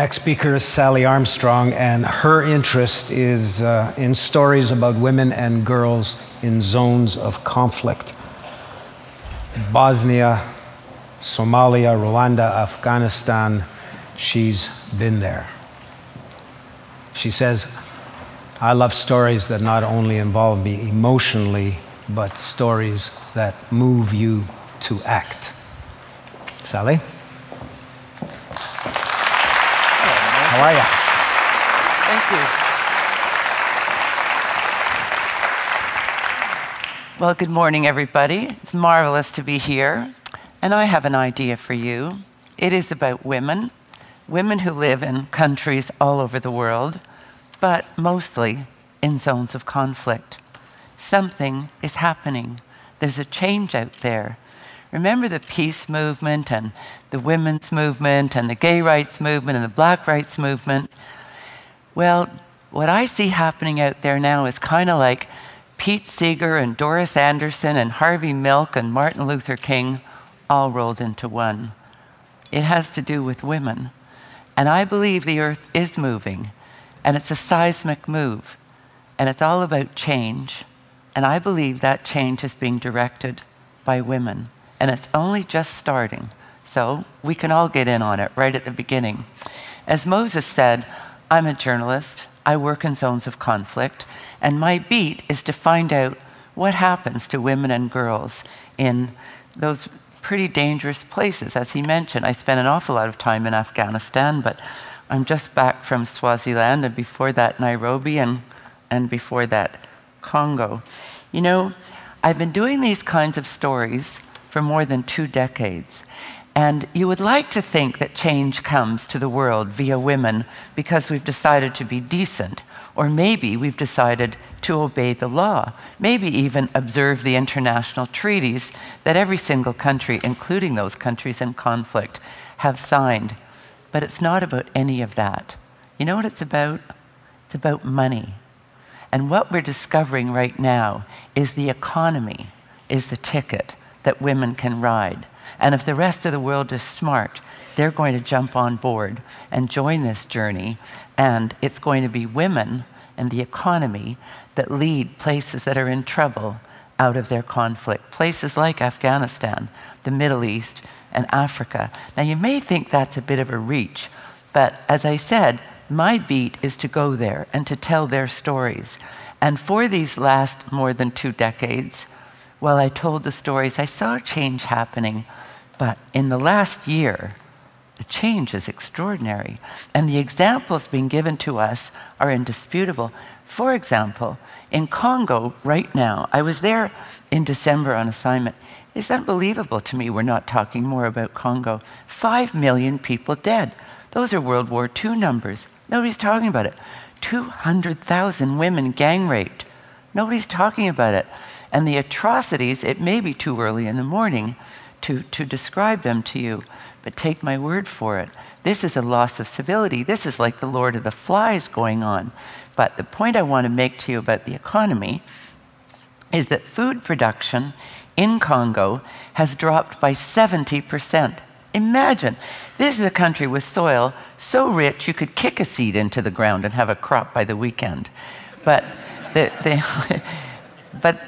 Next speaker is Sally Armstrong, and her interest is uh, in stories about women and girls in zones of conflict. Bosnia, Somalia, Rwanda, Afghanistan, she's been there. She says, I love stories that not only involve me emotionally, but stories that move you to act. Sally? How are you? Thank you. Well, good morning, everybody. It's marvelous to be here. And I have an idea for you. It is about women, women who live in countries all over the world, but mostly in zones of conflict. Something is happening. There's a change out there. Remember the peace movement and the women's movement and the gay rights movement and the black rights movement? Well, what I see happening out there now is kind of like Pete Seeger and Doris Anderson and Harvey Milk and Martin Luther King all rolled into one. It has to do with women. And I believe the earth is moving, and it's a seismic move, and it's all about change. And I believe that change is being directed by women and it's only just starting. So we can all get in on it right at the beginning. As Moses said, I'm a journalist, I work in zones of conflict, and my beat is to find out what happens to women and girls in those pretty dangerous places. As he mentioned, I spent an awful lot of time in Afghanistan, but I'm just back from Swaziland, and before that, Nairobi, and, and before that, Congo. You know, I've been doing these kinds of stories for more than two decades. And you would like to think that change comes to the world via women because we've decided to be decent, or maybe we've decided to obey the law, maybe even observe the international treaties that every single country, including those countries in conflict, have signed. But it's not about any of that. You know what it's about? It's about money. And what we're discovering right now is the economy is the ticket that women can ride. And if the rest of the world is smart, they're going to jump on board and join this journey. And it's going to be women and the economy that lead places that are in trouble out of their conflict. Places like Afghanistan, the Middle East, and Africa. Now, you may think that's a bit of a reach, but as I said, my beat is to go there and to tell their stories. And for these last more than two decades, while I told the stories, I saw change happening. But in the last year, the change is extraordinary. And the examples being given to us are indisputable. For example, in Congo right now, I was there in December on assignment. It's unbelievable to me we're not talking more about Congo. Five million people dead. Those are World War II numbers. Nobody's talking about it. 200,000 women gang raped. Nobody's talking about it. And the atrocities, it may be too early in the morning to, to describe them to you, but take my word for it. This is a loss of civility. This is like the Lord of the Flies going on. But the point I want to make to you about the economy is that food production in Congo has dropped by 70%. Imagine, this is a country with soil so rich you could kick a seed into the ground and have a crop by the weekend. But, the, the but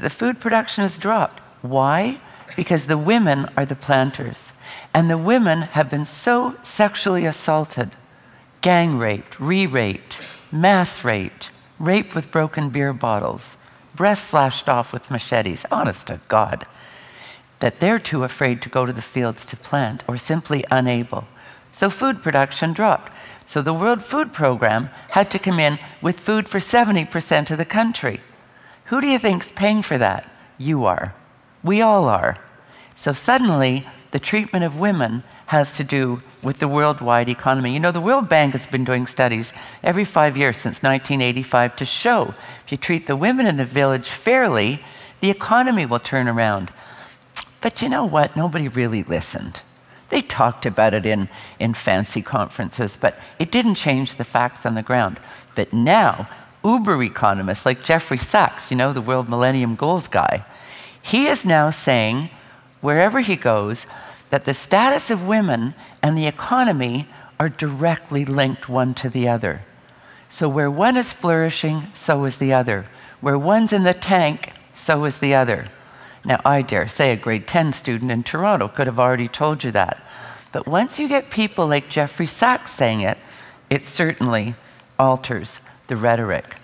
the food production has dropped. Why? Because the women are the planters. And the women have been so sexually assaulted, gang raped, re raped, mass raped, raped with broken beer bottles, breasts slashed off with machetes, honest to God, that they're too afraid to go to the fields to plant or simply unable. So food production dropped. So the World Food Program had to come in with food for 70% of the country. Who do you think's paying for that? You are. We all are. So suddenly, the treatment of women has to do with the worldwide economy. You know, the World Bank has been doing studies every five years since 1985 to show if you treat the women in the village fairly, the economy will turn around. But you know what? Nobody really listened. They talked about it in, in fancy conferences, but it didn't change the facts on the ground. But now, uber economists like Jeffrey Sachs, you know, the World Millennium Goals guy, he is now saying, wherever he goes, that the status of women and the economy are directly linked one to the other. So where one is flourishing, so is the other. Where one's in the tank, so is the other. Now, I dare say a grade 10 student in Toronto could have already told you that. But once you get people like Jeffrey Sachs saying it, it certainly alters the rhetoric.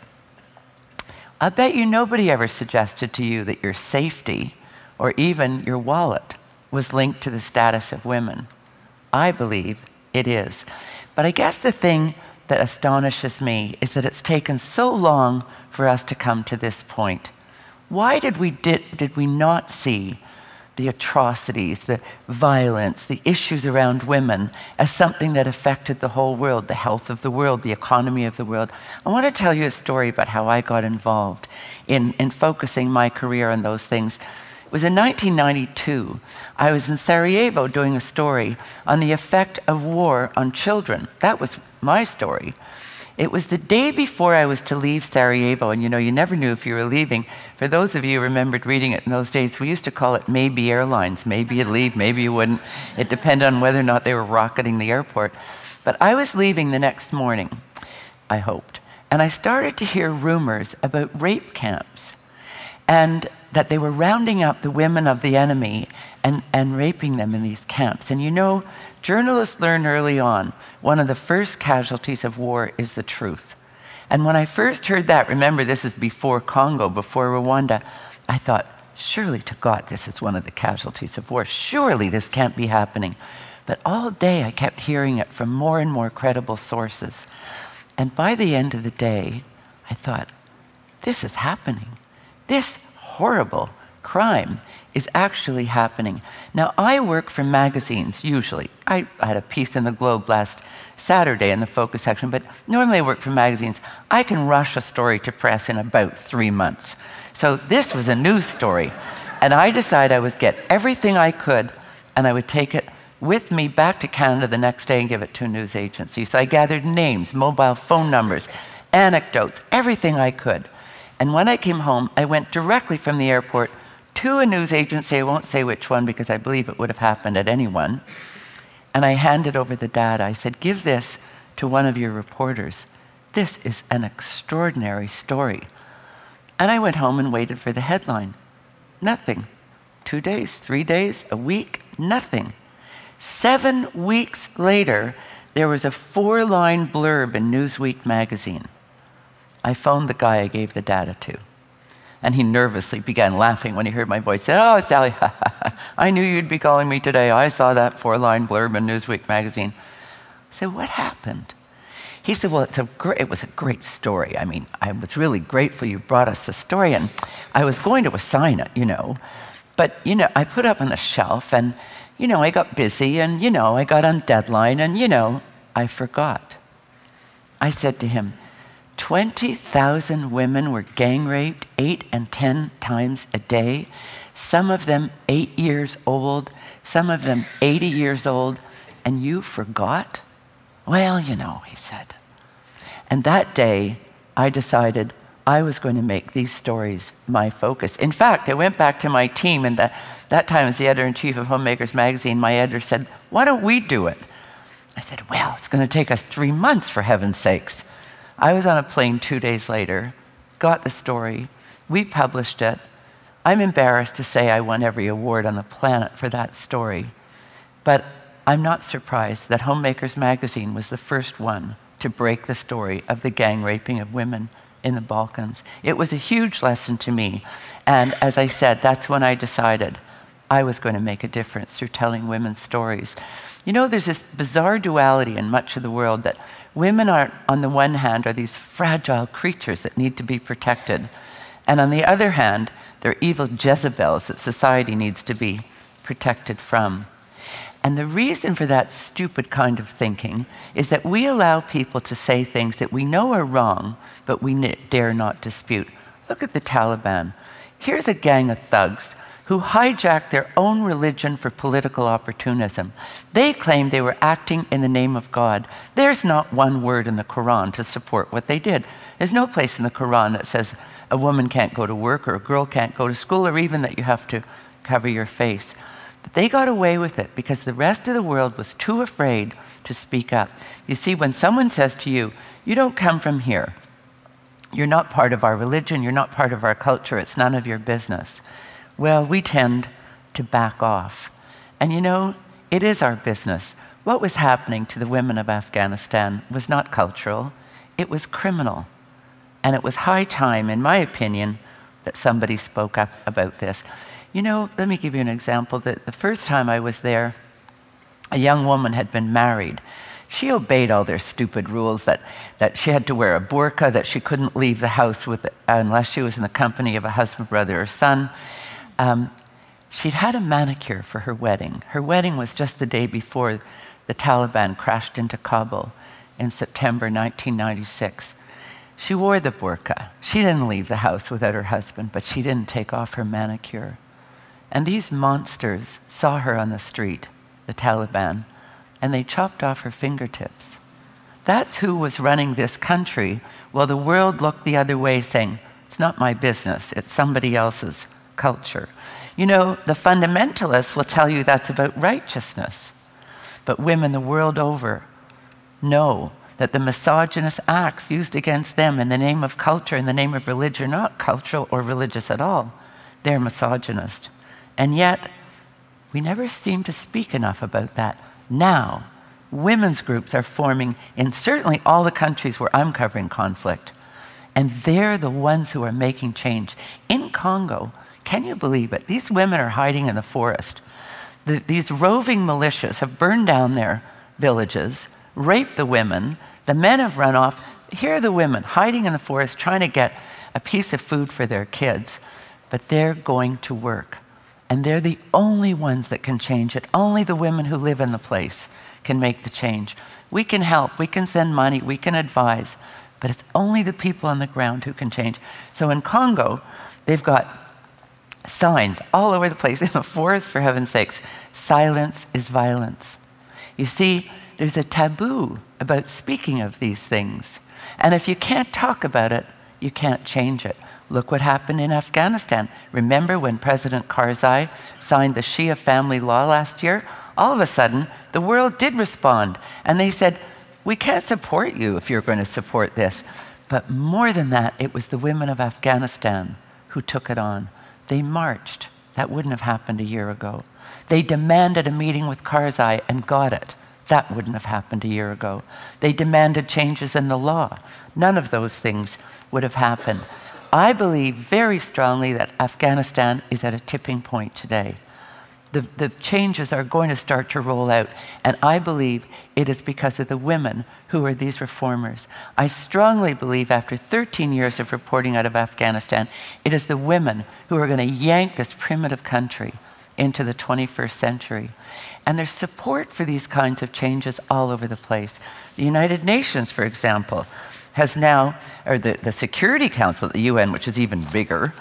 I bet you nobody ever suggested to you that your safety or even your wallet was linked to the status of women. I believe it is. But I guess the thing that astonishes me is that it's taken so long for us to come to this point. Why did we, did, did we not see the atrocities, the violence, the issues around women as something that affected the whole world, the health of the world, the economy of the world. I want to tell you a story about how I got involved in, in focusing my career on those things. It was in 1992. I was in Sarajevo doing a story on the effect of war on children. That was my story. It was the day before I was to leave Sarajevo, and you know, you never knew if you were leaving. For those of you who remembered reading it in those days, we used to call it maybe airlines. Maybe you'd leave, maybe you wouldn't. It depended on whether or not they were rocketing the airport. But I was leaving the next morning, I hoped, and I started to hear rumors about rape camps and that they were rounding up the women of the enemy and, and raping them in these camps. And you know, journalists learn early on one of the first casualties of war is the truth. And when I first heard that, remember this is before Congo, before Rwanda, I thought, surely to God, this is one of the casualties of war. Surely this can't be happening. But all day I kept hearing it from more and more credible sources. And by the end of the day, I thought, this is happening. This horrible crime is actually happening. Now, I work for magazines usually. I, had a piece in the Globe last Saturday in the focus section, but normally I work for magazines. I can rush a story to press in about three months. So this was a news story. And I decided I would get everything I could and I would take it with me back to Canada the next day and give it to a news agency. So I gathered names, mobile phone numbers, anecdotes, everything I could. And when I came home, I went directly from the airport to a news agency, I won't say which one because I believe it would have happened at anyone, and I handed over the data. I said, Give this to one of your reporters. This is an extraordinary story. And I went home and waited for the headline. Nothing. Two days, three days, a week, nothing. Seven weeks later, there was a four line blurb in Newsweek magazine. I phoned the guy I gave the data to. And he nervously began laughing when he heard my voice. He said, Oh, Sally, I knew you'd be calling me today. I saw that four line blurb in Newsweek magazine. I said, What happened? He said, Well, it was a great story. I mean, I was really grateful you brought us the story, and I was going to assign it, you know. But, you know, I put it up on the shelf, and, you know, I got busy, and, you know, I got on deadline, and, you know, I forgot. I said to him, 20,000 women were gang raped eight and 10 times a day, some of them eight years old, some of them 80 years old, and you forgot? Well, you know, he said. And that day, I decided I was going to make these stories my focus. In fact, I went back to my team, and the, that time as the editor in chief of Homemakers Magazine, my editor said, Why don't we do it? I said, Well, it's going to take us three months, for heaven's sakes. I was on a plane two days later, got the story, we published it. I'm embarrassed to say I won every award on the planet for that story, but I'm not surprised that Homemakers Magazine was the first one to break the story of the gang raping of women in the Balkans. It was a huge lesson to me, and as I said, that's when I decided I was going to make a difference through telling women's stories. You know, there's this bizarre duality in much of the world that women are, on the one hand, are these fragile creatures that need to be protected. And on the other hand, they're evil Jezebels that society needs to be protected from. And the reason for that stupid kind of thinking is that we allow people to say things that we know are wrong, but we dare not dispute. Look at the Taliban. Here's a gang of thugs who hijacked their own religion for political opportunism. They claimed they were acting in the name of God. There's not one word in the Quran to support what they did. There's no place in the Quran that says a woman can't go to work or a girl can't go to school or even that you have to cover your face. But they got away with it because the rest of the world was too afraid to speak up. You see, when someone says to you, You don't come from here, you're not part of our religion, you're not part of our culture, it's none of your business. Well, we tend to back off. And you know, it is our business. What was happening to the women of Afghanistan was not cultural, it was criminal. And it was high time, in my opinion, that somebody spoke up about this. You know, let me give you an example. The, the first time I was there, a young woman had been married. She obeyed all their stupid rules that, that she had to wear a burqa, that she couldn't leave the house with, unless she was in the company of a husband, brother, or son. Um, she'd had a manicure for her wedding. Her wedding was just the day before the Taliban crashed into Kabul in September 1996. She wore the burqa. She didn't leave the house without her husband, but she didn't take off her manicure. And these monsters saw her on the street, the Taliban, and they chopped off her fingertips. That's who was running this country while the world looked the other way, saying, It's not my business, it's somebody else's culture. You know, the fundamentalists will tell you that's about righteousness. But women the world over know that the misogynist acts used against them in the name of culture, in the name of religion, are not cultural or religious at all. They're misogynist. And yet, we never seem to speak enough about that. Now, women's groups are forming in certainly all the countries where I'm covering conflict. And they're the ones who are making change. In Congo, can you believe it? These women are hiding in the forest. The, these roving militias have burned down their villages raped the women. The men have run off. Here are the women hiding in the forest trying to get a piece of food for their kids, but they're going to work. And they're the only ones that can change it. Only the women who live in the place can make the change. We can help, we can send money, we can advise, but it's only the people on the ground who can change. So in Congo, they've got signs all over the place in the forest, for heaven's sakes. Silence is violence. You see, there's a taboo about speaking of these things. And if you can't talk about it, you can't change it. Look what happened in Afghanistan. Remember when President Karzai signed the Shia family law last year? All of a sudden, the world did respond. And they said, We can't support you if you're going to support this. But more than that, it was the women of Afghanistan who took it on. They marched. That wouldn't have happened a year ago. They demanded a meeting with Karzai and got it. That wouldn't have happened a year ago. They demanded changes in the law. None of those things would have happened. I believe very strongly that Afghanistan is at a tipping point today. The, the, changes are going to start to roll out. And I believe it is because of the women who are these reformers. I strongly believe, after 13 years of reporting out of Afghanistan, it is the women who are going to yank this primitive country into the 21st century. And there's support for these kinds of changes all over the place. The United Nations, for example, has now, or the, the Security Council at the UN, which is even bigger,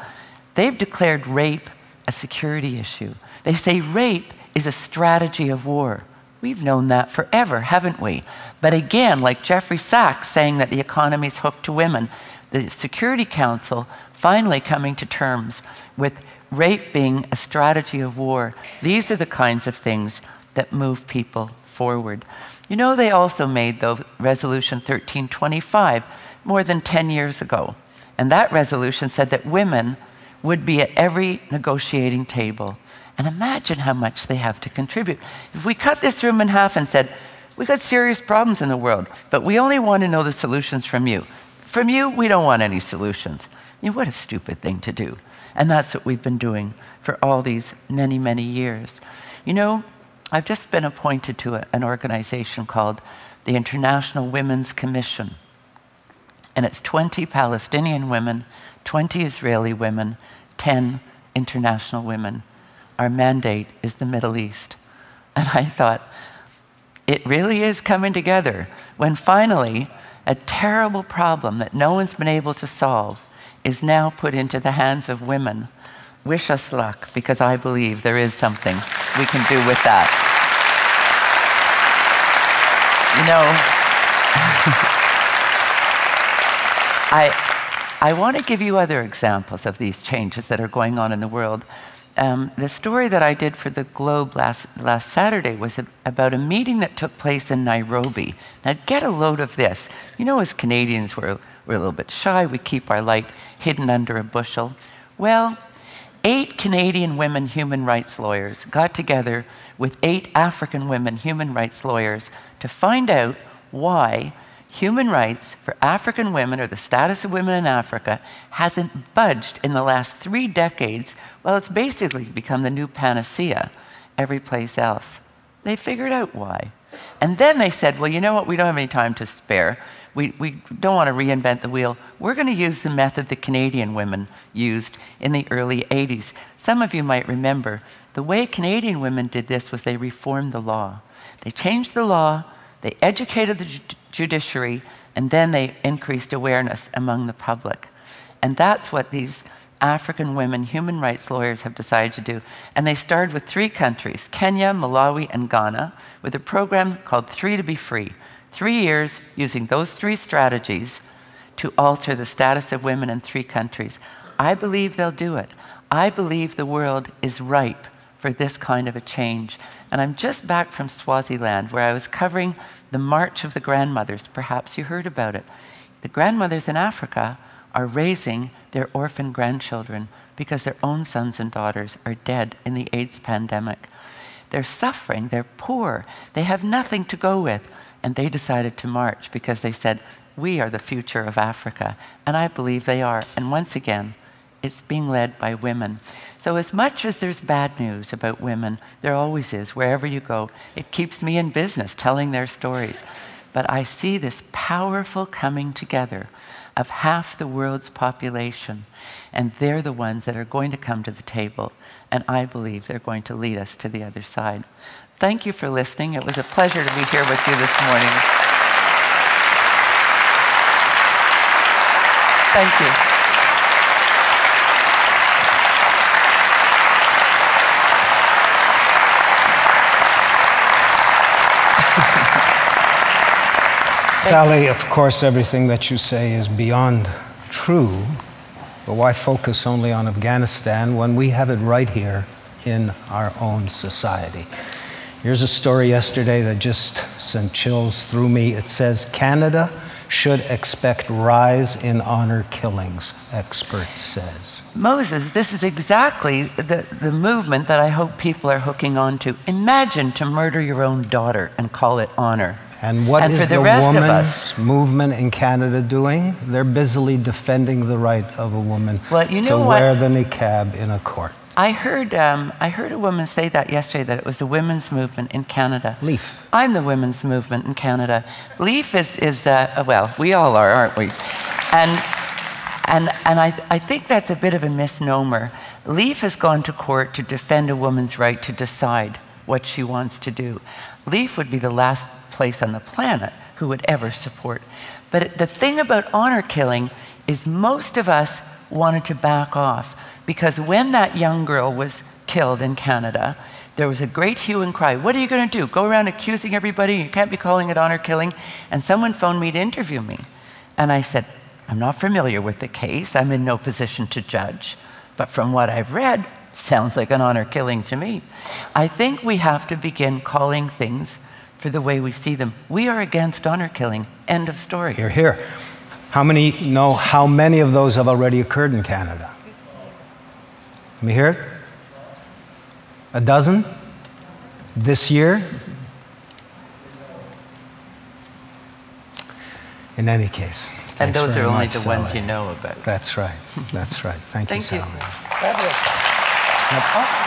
they've declared rape a security issue. They say rape is a strategy of war. We've known that forever, haven't we? But again, like Jeffrey Sachs saying that the economy is hooked to women, the Security Council finally coming to terms with rape being a strategy of war. These are the kinds of things that move people forward. You know, they also made, though, Resolution 1325 more than 10 years ago. And that resolution said that women would be at every negotiating table. And imagine how much they have to contribute. If we cut this room in half and said, We've got serious problems in the world, but we only want to know the solutions from you. From you, we don't want any solutions. I mean, what a stupid thing to do. And that's what we've been doing for all these many, many years. You know, I've just been appointed to a, an organization called the International Women's Commission. And it's 20 Palestinian women, 20 Israeli women, 10 international women. Our mandate is the Middle East. And I thought, it really is coming together when finally a terrible problem that no one's been able to solve is now put into the hands of women. Wish us luck because I believe there is something we can do with that. You know, I, I want to give you other examples of these changes that are going on in the world. um, the story that I did for the Globe last, last Saturday was a, about a meeting that took place in Nairobi. Now, get a load of this. You know, as Canadians, we're, we're a little bit shy, we keep our light hidden under a bushel. Well, eight Canadian women human rights lawyers got together with eight African women human rights lawyers to find out why human rights for African women or the status of women in Africa hasn't budged in the last three decades. Well, it's basically become the new panacea every place else. They figured out why. And then they said, well, you know what? We don't have any time to spare. We, we don't want to reinvent the wheel. We're going to use the method the Canadian women used in the early 80s. Some of you might remember the way Canadian women did this was they reformed the law. They changed the law, they educated the judiciary, and then they increased awareness among the public. And that's what these African women human rights lawyers have decided to do. And they started with three countries Kenya, Malawi, and Ghana with a program called Three to Be Free. Three years using those three strategies to alter the status of women in three countries. I believe they'll do it. I believe the world is ripe for this kind of a change. And I'm just back from Swaziland, where I was covering the March of the Grandmothers. Perhaps you heard about it. The grandmothers in Africa are raising their orphan grandchildren because their own sons and daughters are dead in the AIDS pandemic. They're suffering, they're poor, they have nothing to go with. And they decided to march because they said, We are the future of Africa. And I believe they are. And once again, it's being led by women. So, as much as there's bad news about women, there always is, wherever you go, it keeps me in business telling their stories. But I see this powerful coming together of half the world's population, and they're the ones that are going to come to the table, and I believe they're going to lead us to the other side. Thank you for listening. It was a pleasure to be here with you this morning. Thank you. Sally, of course, everything that you say is beyond true, but why focus only on Afghanistan when we have it right here in our own society? Here's a story yesterday that just sent chills through me. It says Canada should expect rise in honor killings, expert says. Moses, this is exactly the, the movement that I hope people are hooking on to. Imagine to murder your own daughter and call it honor. And what and is the, the women's movement in Canada doing? They're busily defending the right of a woman well, you know to what? wear the niqab in a court. I heard, um, I heard a woman say that yesterday, that it was the women's movement in Canada. Leaf. I'm the women's movement in Canada. Leaf is, is uh, well, we all are, aren't we? And, and, and I, I think that's a bit of a misnomer. Leaf has gone to court to defend a woman's right to decide what she wants to do. Leaf would be the last place on the planet who would ever support. But the thing about honor killing is most of us wanted to back off because when that young girl was killed in Canada, there was a great hue and cry. What are you going to do? Go around accusing everybody? You can't be calling it honor killing. And someone phoned me to interview me. And I said, I'm not familiar with the case. I'm in no position to judge. But from what I've read, sounds like an honor killing to me. I think we have to begin calling things for the way we see them. We are against honor killing. End of story. Here, here. How many know how many of those have already occurred in Canada? Let me hear it. A dozen? This year? In any case. And those are only the ones you know about. That's right. That's right. Thank, Thank you, you. Sally.